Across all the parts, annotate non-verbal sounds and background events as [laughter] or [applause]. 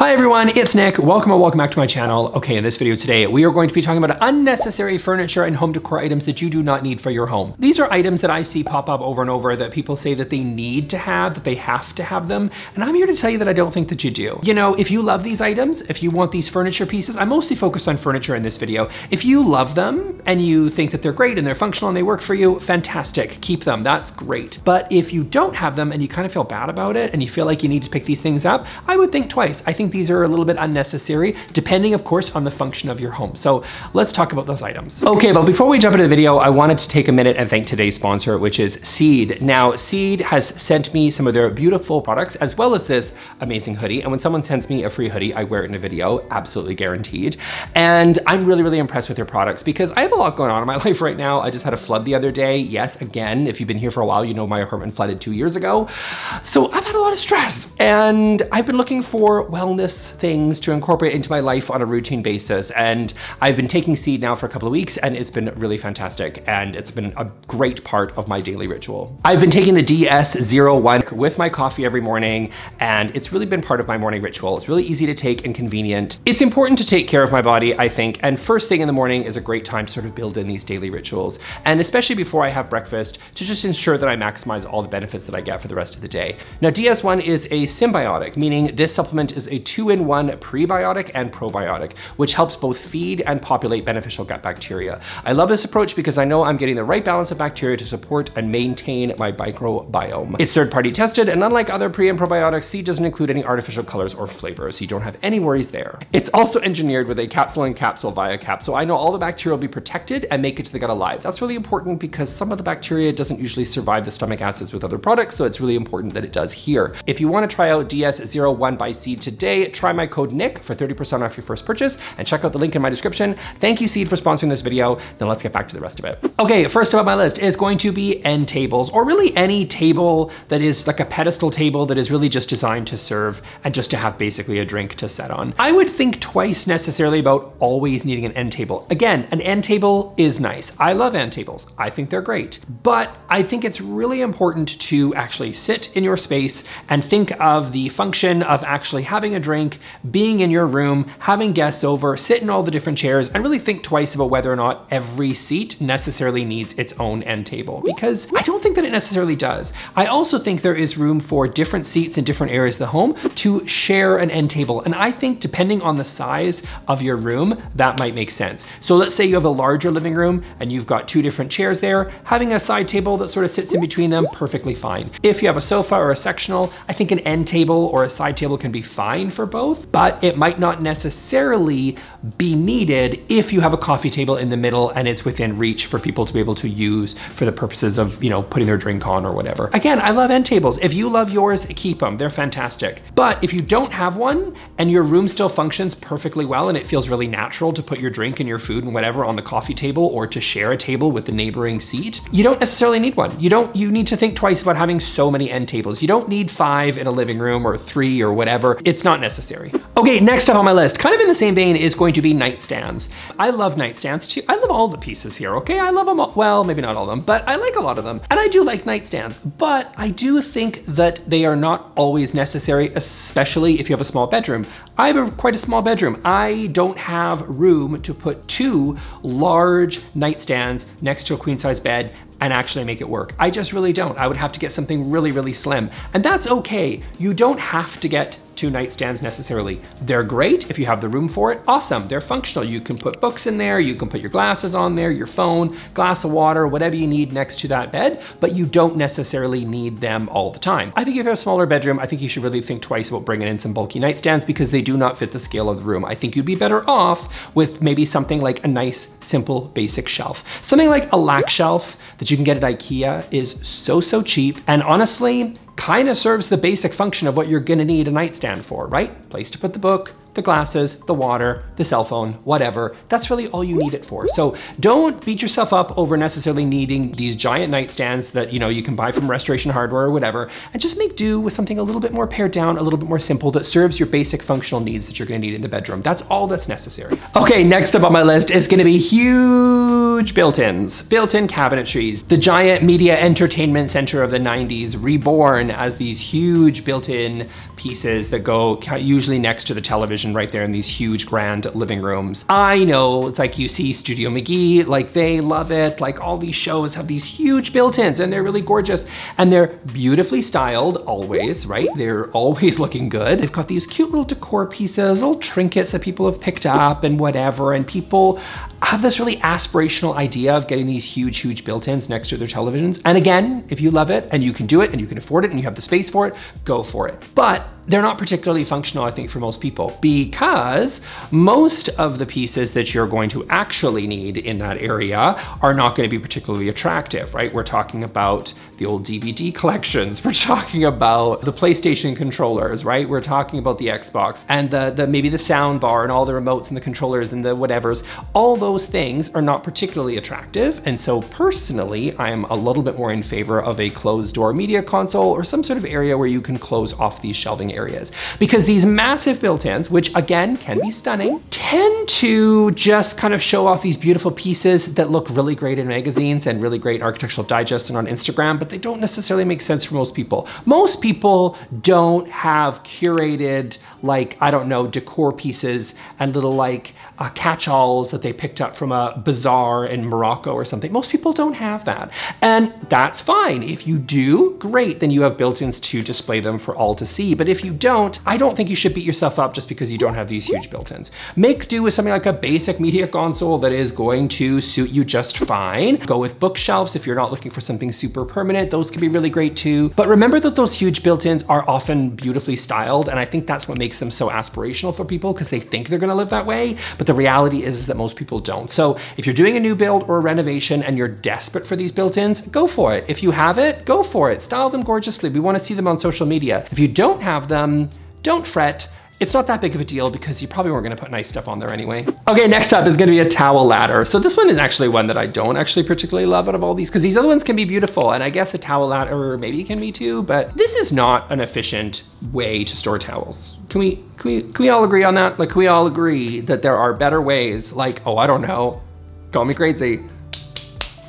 Hi everyone, it's Nick. Welcome or welcome back to my channel. Okay, in this video today, we are going to be talking about unnecessary furniture and home decor items that you do not need for your home. These are items that I see pop up over and over that people say that they need to have, that they have to have them. And I'm here to tell you that I don't think that you do. You know, if you love these items, if you want these furniture pieces, I'm mostly focused on furniture in this video. If you love them and you think that they're great and they're functional and they work for you, fantastic, keep them, that's great. But if you don't have them and you kind of feel bad about it and you feel like you need to pick these things up, I would think twice. I think think these are a little bit unnecessary, depending of course on the function of your home. So let's talk about those items. Okay, but before we jump into the video, I wanted to take a minute and thank today's sponsor, which is Seed. Now, Seed has sent me some of their beautiful products, as well as this amazing hoodie. And when someone sends me a free hoodie, I wear it in a video, absolutely guaranteed. And I'm really, really impressed with their products because I have a lot going on in my [laughs] life right now. I just had a flood the other day. Yes, again, if you've been here for a while, you know my apartment flooded two years ago. So I've had a lot of stress and I've been looking for wellness things to incorporate into my life on a routine basis. And I've been taking seed now for a couple of weeks and it's been really fantastic. And it's been a great part of my daily ritual. I've been taking the DS01 with my coffee every morning and it's really been part of my morning ritual. It's really easy to take and convenient. It's important to take care of my body, I think. And first thing in the morning is a great time to sort of build in these daily rituals. And especially before I have breakfast to just ensure that I maximize all the benefits that I get for the rest of the day. Now DS1 is a synbiotic, meaning this supplement is a two-in-one prebiotic and probiotic, which helps both feed and populate beneficial gut bacteria. I love this approach because I know I'm getting the right balance of bacteria to support and maintain my microbiome. It's third-party tested, and unlike other pre and probiotics, Seed doesn't include any artificial colors or flavors, so you don't have any worries there. It's also engineered with a capsule and capsule ViaCap, so I know all the bacteria will be protected and make it to the gut alive. That's really important because some of the bacteria doesn't usually survive the stomach acids with other products, so it's really important that it does here. If you want to try out DS01 by Seed today, try my code NICK for 30% off your first purchase and check out the link in my description. Thank you Seed for sponsoring this video. Now let's get back to the rest of it. Okay, first up on my list is going to be end tables or really any table that is like a pedestal table that is really just designed to serve and just to have basically a drink to set on. I would think twice necessarily about always needing an end table. Again, an end table is nice. I love end tables. I think they're great. But I think it's really important to actually sit in your space and think of the function of actually having a drink being in your room, having guests over, sit in all the different chairs, and really think twice about whether or not every seat necessarily needs its own end table, because I don't think that it necessarily does. I also think there is room for different seats in different areas of the home to share an end table. And I think depending on the size of your room, that might make sense. So let's say you have a larger living room and you've got two different chairs there, having a side table that sort of sits in between them, perfectly fine. If you have a sofa or a sectional, I think an end table or a side table can be fine for both, but it might not necessarily be needed if you have a coffee table in the middle and it's within reach for people to be able to use for the purposes of, you know, putting their drink on or whatever. Again, I love end tables. If you love yours, keep them. They're fantastic. But if you don't have one and your room still functions perfectly well and it feels really natural to put your drink and your food and whatever on the coffee table or to share a table with the neighboring seat, you don't necessarily need one. You don't, you need to think twice about having so many end tables. You don't need five in a living room or three or whatever. It's not necessary. Okay, next up on my list, kind of in the same vein is going to be nightstands. I love nightstands too. I love all the pieces here, okay? I love them all. Well, maybe not all of them, but I like a lot of them. And I do like nightstands, but I do think that they are not always necessary, especially if you have a small bedroom. I have a, quite a small bedroom. I don't have room to put two large nightstands next to a queen size bed and actually make it work. I just really don't. I would have to get something really, really slim. And that's okay. You don't have to get two nightstands necessarily. They're great if you have the room for it, awesome, they're functional. You can put books in there, you can put your glasses on there, your phone, glass of water, whatever you need next to that bed, but you don't necessarily need them all the time. I think if you have a smaller bedroom, I think you should really think twice about bringing in some bulky nightstands because they do not fit the scale of the room. I think you'd be better off with maybe something like a nice, simple, basic shelf. Something like a Lack shelf that you can get at Ikea is so, so cheap. And honestly, kind of serves the basic function of what you're gonna need a nightstand for, right? Place to put the book, the glasses, the water, the cell phone, whatever. That's really all you need it for. So don't beat yourself up over necessarily needing these giant nightstands that you know you can buy from Restoration Hardware or whatever, and just make do with something a little bit more pared down, a little bit more simple that serves your basic functional needs that you're gonna need in the bedroom. That's all that's necessary. Okay, next up on my list is gonna be huge built-ins, built-in cabinetries. The giant media entertainment center of the 90s, reborn as these huge built-in pieces that go usually next to the television right there in these huge grand living rooms. I know it's like you see Studio McGee, like they love it. Like all these shows have these huge built-ins and they're really gorgeous and they're beautifully styled always, right? They're always [laughs] looking good. They've got these cute little decor pieces, little trinkets that people have picked up and whatever. And people have this really aspirational idea of getting these huge, huge built-ins next to their televisions. And again, if you love it and you can do it and you can afford it and you have the space for it, go for it. But they're not particularly functional, I think, for most people because most of the pieces that you're going to actually need in that area are not going to be particularly attractive, right? We're talking about the old DVD collections. [laughs] We're talking about the PlayStation controllers, right? We're talking about the Xbox and the, the maybe the sound bar and all the remotes and the controllers and the whatevers. All those things are not particularly attractive. And so personally, I'm a little bit more in favor of a closed door media console or some sort of area where you can close off these shelving areas. Because these massive built-ins, which again can be stunning, tend to just kind of show off these beautiful pieces that look really great in magazines and really great architectural digest and on Instagram, but they don't necessarily make sense for most people. Most people don't have curated like, I don't know, decor pieces and little like uh, catch-alls that they picked up from a bazaar in Morocco or something. Most people don't have that. And that's fine. If you do, great, then you have built-ins to display them for all to see. But if you don't, I don't think you should beat yourself up just because you don't have these huge built-ins. Make do with something like a basic media console that is going to suit you just fine. Go with bookshelves if you're not looking for something super permanent. Those can be really great too. But remember that those huge built-ins are often beautifully styled. And I think that's what makes them so aspirational for people because they think they're gonna live that way. But the reality is, is that most people don't. So if you're doing a new build or a renovation and you're desperate for these built-ins, go for it. If you have it, go for it. Style them gorgeously. We wanna see them on social media. If you don't have them, don't fret it's not that big of a deal because you probably weren't gonna put nice stuff on there anyway. Okay, next up is gonna be a towel ladder. So this one is actually one that I don't actually particularly love out of all these because these other ones can be beautiful and I guess a towel ladder maybe can be too, but this is not an efficient way to store towels. Can we, can we, can we all agree on that? Like, can we all agree that there are better ways like, oh, I don't know, call me crazy,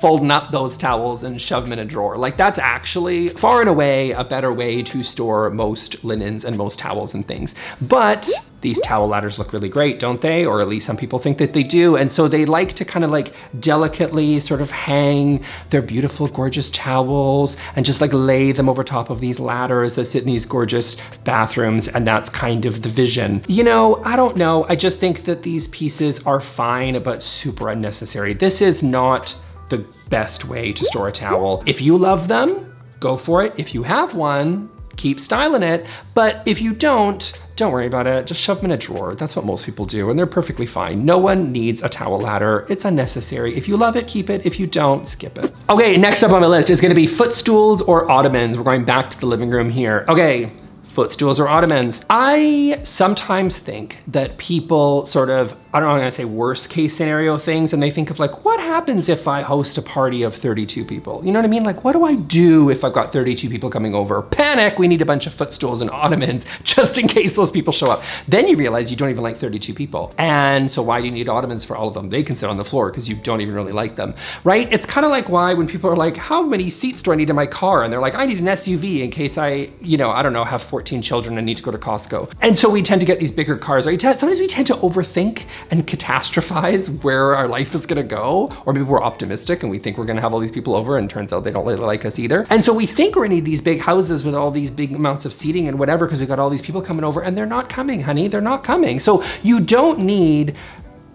folding up those towels and shove them in a drawer. Like that's actually far and away a better way to store most linens and most towels and things. But these towel ladders look really great, don't they? Or at least some people think that they do. And so they like to kind of like delicately sort of hang their beautiful, gorgeous towels and just like lay them over top of these ladders that sit in these gorgeous bathrooms. And that's kind of the vision. You know, I don't know. I just think that these pieces are fine, but super unnecessary. This is not the best way to store a towel. If you love them, go for it. If you have one, keep styling it. But if you don't, don't worry about it. Just shove them in a drawer. That's what most people do and they're perfectly fine. No one needs a towel ladder. It's unnecessary. If you love it, keep it. If you don't, skip it. Okay, next up on my list is gonna be footstools or ottomans. We're going back to the living room here. Okay, footstools or ottomans. I sometimes think that people sort of, I don't know, I'm gonna say worst case scenario things, and they think of like, what happens if I host a party of 32 people? You know what I mean? Like, what do I do if I've got 32 people coming over? Panic, we need a bunch of footstools and ottomans [laughs] just in case those people show up. Then you realize you don't even like 32 people. And so why do you need ottomans for all of them? They can sit on the floor because you don't even really like them, right? It's kind of like why when people are like, how many seats do I need in my car? And they're like, I need an SUV in case I, you know, I don't know, have 14 14 children and need to go to Costco. And so we tend to get these bigger cars. Sometimes we tend to overthink and catastrophize [laughs] where our life is gonna go, or maybe we're optimistic and we think we're gonna have all these people over and turns out they don't really like us either. And so we think we're gonna need these big houses with all these big amounts of seating and whatever because we got all these people coming over and they're not coming, honey, they're not coming. So you don't need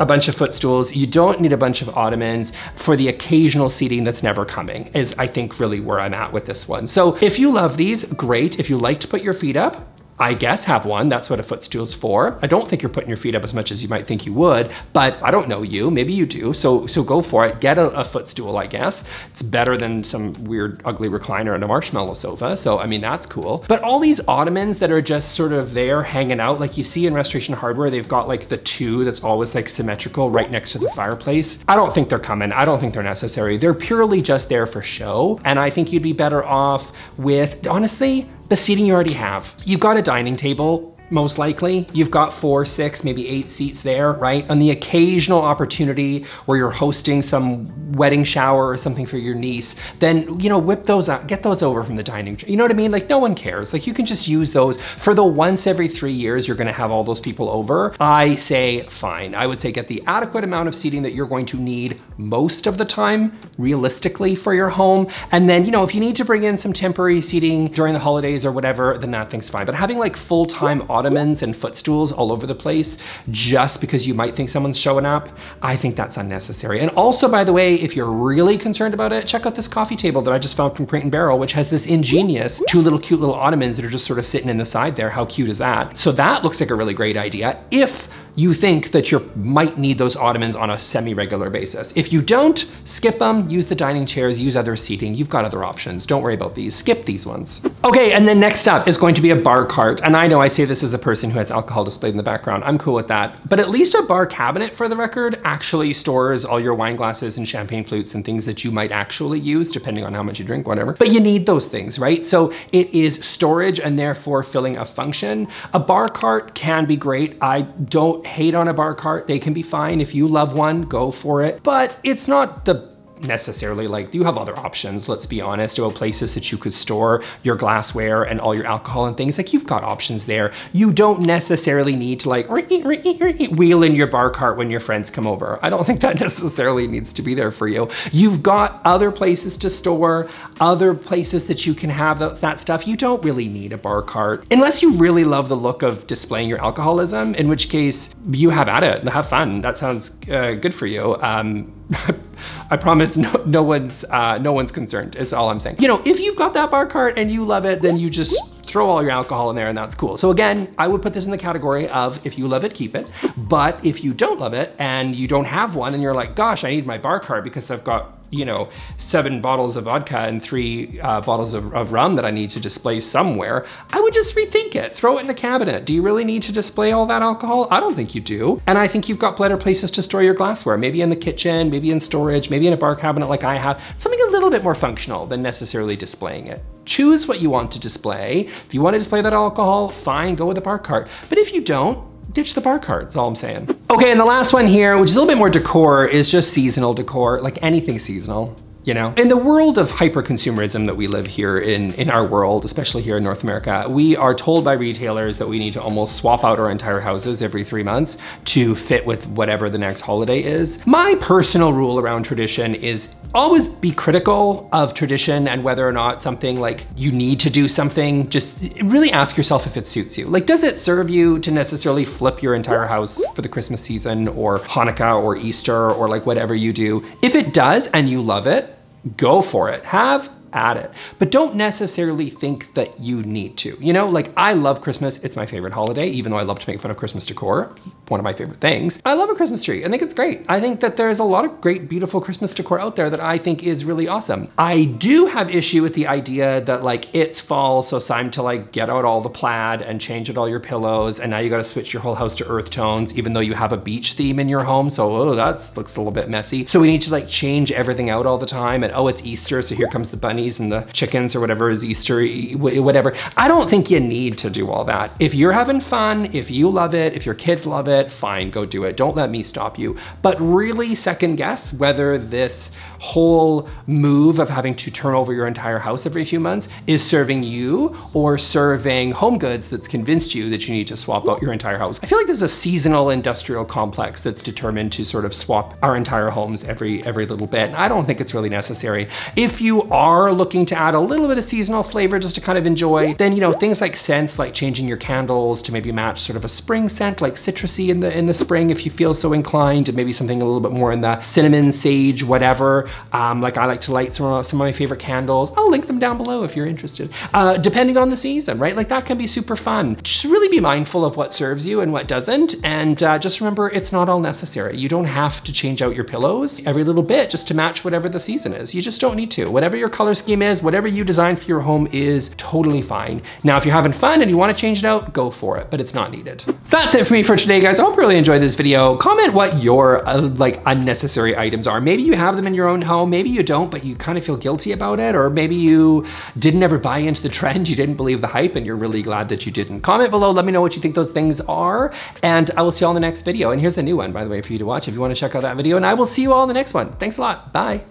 a bunch of footstools. You don't need a bunch of ottomans for the occasional seating that's never coming is I think really where I'm at with this one. So if you love these, great. If you like to put your feet up, I guess have one. That's what a footstool's for. I don't think you're putting your feet up as much as you might think you would, but I don't know you. Maybe you do. So so go for it. Get a, a footstool, I guess. It's better than some weird, ugly recliner and a marshmallow sofa. So I mean, that's cool. But all these ottomans that are just sort of there hanging out, like you see in Restoration Hardware, they've got like the two that's always like symmetrical right next to the fireplace. I don't think they're coming. I don't think they're necessary. They're purely just there for show. And I think you'd be better off with, honestly, the seating you already have. You've got a dining table, most likely. You've got four, six, maybe eight seats there, right? On the occasional opportunity where you're hosting some wedding shower or something for your niece, then, you know, whip those out, get those over from the dining, room. you know what I mean? Like no one cares. Like you can just use those for the once every three years you're gonna have all those people over. I say fine. I would say get the adequate amount of seating that you're going to need most of the time, realistically for your home. And then, you know, if you need to bring in some temporary seating during the holidays or whatever, then that thing's fine. But having like full-time ottomans and footstools all over the place just because you might think someone's showing up, I think that's unnecessary. And also, by the way, if you're really concerned about it, check out this coffee table that I just found from Crate and Barrel, which has this ingenious two little cute little ottomans that are just sort of sitting in the side there. How cute is that? So that looks like a really great idea. If you think that you might need those ottomans on a semi-regular basis. If you don't, skip them, use the dining chairs, use other seating. You've got other options. Don't worry about these. Skip these ones. Okay, and then next up is going to be a bar cart. And I know I say this as a person who has alcohol displayed in the background. I'm cool with that. But at least a bar cabinet, for the record, actually stores all your wine glasses and champagne flutes and things that you might actually use, depending on how much you drink, whatever. But you need those things, right? So it is storage and therefore filling a function. A bar cart can be great. I don't hate on a bar cart. They can be fine. If you love one, go for it. But it's not the necessarily like you have other options let's be honest about places that you could store your glassware and all your alcohol and things like you've got options there. You don't necessarily need to like wheel in your bar cart when your friends come over. I don't [laughs] think that necessarily needs to be there for you. You've got other places to store other places that you can have that, that stuff. You don't really need a bar cart unless you really love the look of displaying your alcoholism in which case you have at it. Have fun. That sounds uh, good for you. Um, [laughs] I promise no, no one's uh, no one's concerned is all I'm saying. You know, if you've got that bar cart and you love it, then you just throw all your alcohol in there and that's cool. So again, I would put this in the category of if you love it, keep it. But if you don't love it and you don't have one and you're like, gosh, I need my bar cart because I've got you know, seven bottles of vodka and three uh, bottles of, of, rum that I need to display somewhere, I would just rethink it. Throw it in the cabinet. Do you really need to display all that alcohol? I don't think you do. And I think you've got better places to store your glassware. Maybe in the kitchen, maybe in storage, maybe in a bar cabinet like I have. Something a little bit more functional than necessarily displaying it. Choose what you want to display. If you want to display that alcohol, fine, go with the bar cart. But if you don't, ditch the bar cart, that's all I'm saying. Okay, and the last one here, which is a little bit more decor, is just seasonal decor, like anything seasonal you know? In the world of hyper-consumerism that we live here in, in our world, especially here in North America, we are told by retailers that we need to almost swap out our entire houses every three months to fit with whatever the next holiday is. My personal rule around tradition is always be critical of tradition and whether or not something like you need to do something, just really ask yourself if it suits you. Like, does it serve you to necessarily flip your entire house for the Christmas season or Hanukkah or Easter or like whatever you do? If it does and you love it, go for it. Have at it. But don't necessarily think that you need to. You know, like I love Christmas. It's my favorite holiday, even though I love to make fun of Christmas decor. One of my favorite things. I love a Christmas tree. I think it's great. I think that there's a lot of great, beautiful Christmas decor out there that I think is really awesome. I do have issue with the idea that like it's fall, so it's time to like get out all the plaid and change out all your pillows. And now you got to switch your whole house to earth tones, even though you have a beach theme in your home. So, oh, that looks a little bit messy. So we need to like change everything out all the time. And oh, it's Easter. So here comes the bunny bunnies and the chickens or whatever is Easter, whatever. I don't think you need to do all that. If you're having fun, if you love it, if your kids love it, fine, go do it. Don't let me stop you. But really second guess whether this whole move of having to turn over your entire house every few months is serving you or serving home goods that's convinced you that you need to swap out your entire house. I feel like there's a seasonal industrial complex that's determined to sort of swap our entire homes every every little bit. And I don't think it's really necessary. If you are looking to add a little bit of seasonal flavor just to kind of enjoy, then you know things like scents, like changing your candles to maybe match sort of a spring scent, like citrusy in the in the spring if you feel so inclined, and maybe something a little bit more in the cinnamon, sage, whatever. Um, like I like to light some, some of my favorite candles. I'll link them down below if you're interested. Uh, depending on the season, right? Like that can be super fun. Just really be mindful of what serves you and what doesn't. And uh, just remember, it's not all necessary. You don't have to change out your pillows every little bit just to match whatever the season is. You just don't need to. Whatever your color scheme is, whatever you design for your home is totally fine. Now, if you're having fun and you wanna change it out, go for it, but it's not needed. That's it for me for today, guys. I hope you really enjoyed this video. Comment what your uh, like unnecessary items are. Maybe you have them in your own home, maybe you don't, but you kind of feel guilty about it, or maybe you didn't ever buy into the trend, you didn't believe the hype, and you're really glad that you didn't. Comment below, let me know what you think those things are, and I will see you all in the next video. And here's a new one, by the way, for you to watch if you wanna check out that video, and I will see you all in the next one. Thanks a lot, bye.